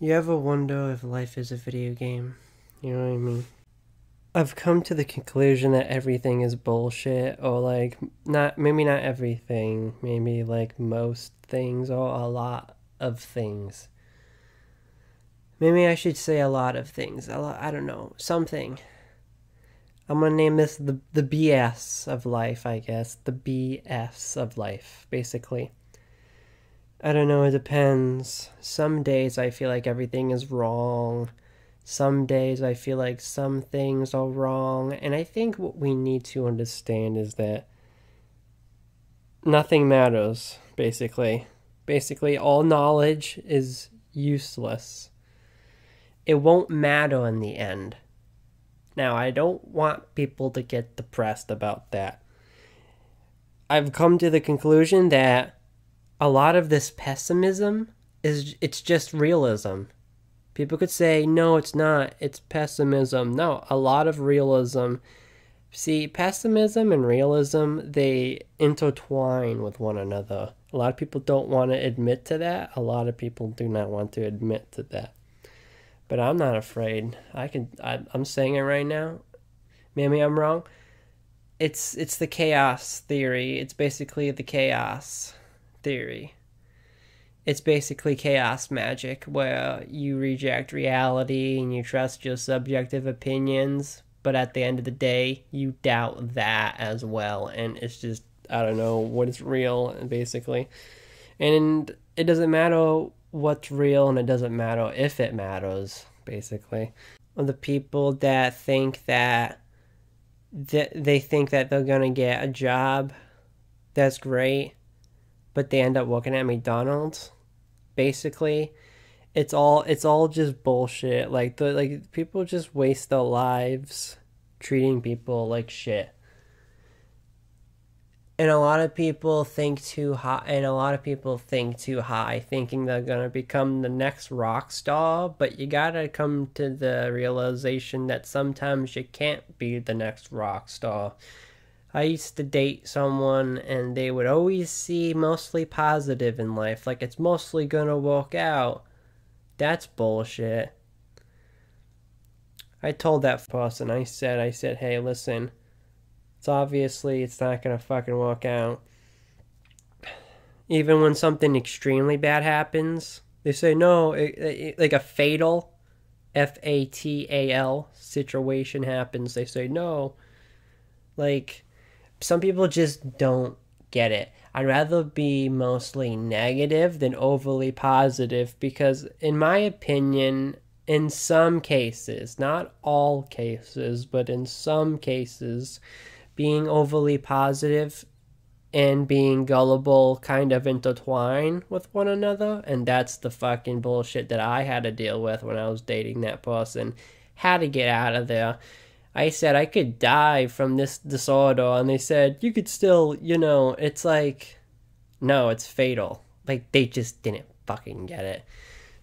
You ever wonder if life is a video game? You know what I mean? I've come to the conclusion that everything is bullshit, or like, not, maybe not everything, maybe like most things, or a lot of things. Maybe I should say a lot of things. A lot, I don't know. Something. I'm gonna name this the the BS of life, I guess. The BS of life, basically. I don't know, it depends. Some days I feel like everything is wrong. Some days I feel like some things are wrong. And I think what we need to understand is that nothing matters, basically. Basically, all knowledge is useless. It won't matter in the end. Now, I don't want people to get depressed about that. I've come to the conclusion that a lot of this pessimism is it's just realism. People could say, no, it's not. It's pessimism. No, a lot of realism. See, pessimism and realism, they intertwine with one another. A lot of people don't want to admit to that. A lot of people do not want to admit to that. But I'm not afraid. I can I, I'm saying it right now. Maybe I'm wrong. It's it's the chaos theory. It's basically the chaos theory. It's basically chaos magic where you reject reality and you trust your subjective opinions, but at the end of the day, you doubt that as well. And it's just, I don't know what is real, basically. And it doesn't matter what's real and it doesn't matter if it matters, basically. The people that think that they think that they're going to get a job, that's great but they end up working at McDonald's. Basically, it's all it's all just bullshit. Like the like people just waste their lives treating people like shit. And a lot of people think too high, and a lot of people think too high, thinking they're gonna become the next rock star. But you gotta come to the realization that sometimes you can't be the next rock star I used to date someone and they would always see mostly positive in life, like it's mostly gonna work out. That's bullshit. I told that person, I said, I said, hey, listen, it's obviously it's not gonna fucking work out. Even when something extremely bad happens, they say no, it, it, like a fatal, F A T A L situation happens. They say no, like some people just don't get it. I'd rather be mostly negative than overly positive because, in my opinion, in some cases, not all cases, but in some cases, being overly positive and being gullible kind of intertwine with one another. And that's the fucking bullshit that I had to deal with when I was dating that person. Had to get out of there I said I could die from this disorder, and they said you could still, you know, it's like, no, it's fatal. Like they just didn't fucking get it.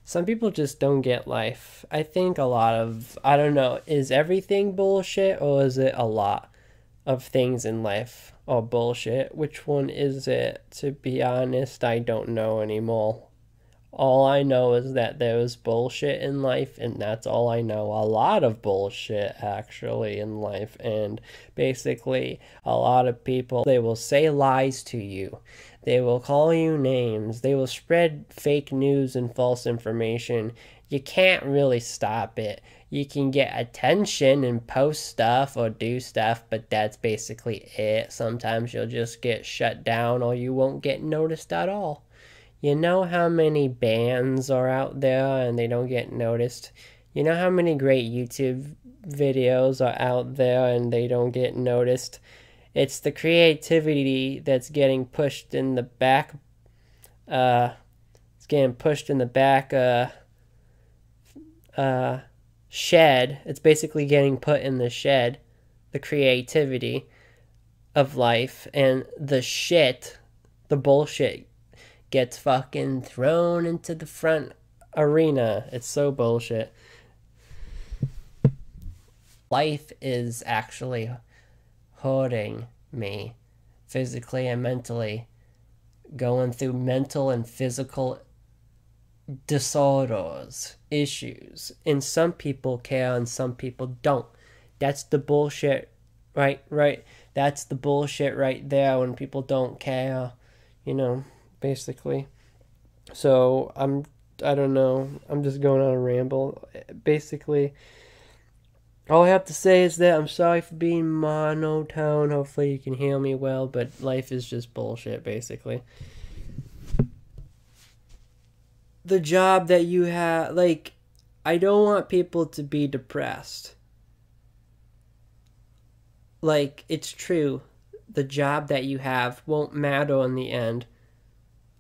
Some people just don't get life. I think a lot of, I don't know, is everything bullshit or is it a lot of things in life are bullshit? Which one is it? To be honest, I don't know anymore. All I know is that there was bullshit in life, and that's all I know. A lot of bullshit, actually, in life. And basically, a lot of people, they will say lies to you. They will call you names. They will spread fake news and false information. You can't really stop it. You can get attention and post stuff or do stuff, but that's basically it. Sometimes you'll just get shut down or you won't get noticed at all. You know how many bands are out there and they don't get noticed? You know how many great YouTube videos are out there and they don't get noticed? It's the creativity that's getting pushed in the back. Uh, it's getting pushed in the back. Uh, uh, shed. It's basically getting put in the shed. The creativity of life and the shit, the bullshit gets fucking thrown into the front arena. It's so bullshit. Life is actually hurting me physically and mentally, going through mental and physical disorders, issues. And some people care and some people don't. That's the bullshit, right? Right? That's the bullshit right there when people don't care, you know, basically. So I'm, I don't know, I'm just going on a ramble. Basically, all I have to say is that I'm sorry for being monotone. Hopefully, you can hear me well, but life is just bullshit, basically. The job that you have, like, I don't want people to be depressed. Like, it's true. The job that you have won't matter in the end.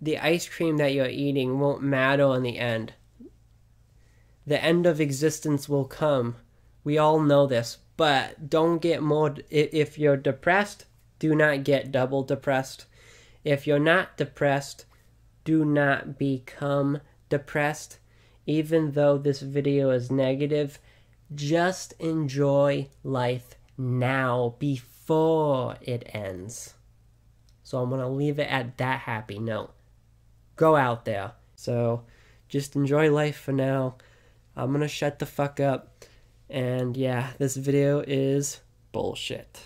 The ice cream that you're eating won't matter in the end. The end of existence will come we all know this, but don't get more. If you're depressed, do not get double depressed. If you're not depressed, do not become depressed. Even though this video is negative, just enjoy life now before it ends. So I'm going to leave it at that happy note. Go out there. So just enjoy life for now. I'm to shut the fuck up. And yeah, this video is bullshit.